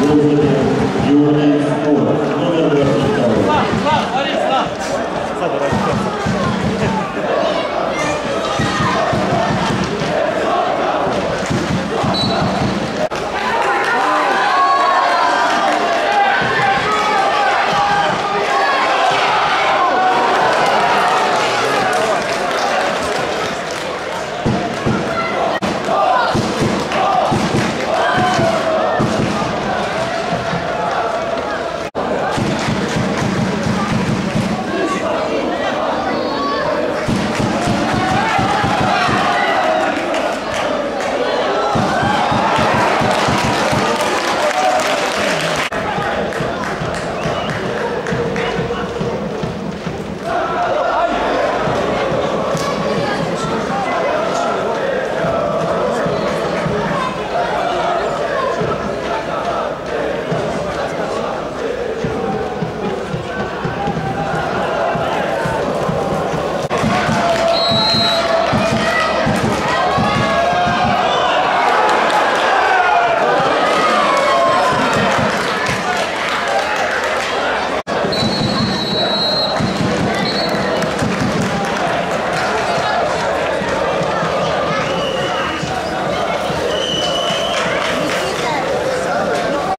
выступил юный спорт номер 8.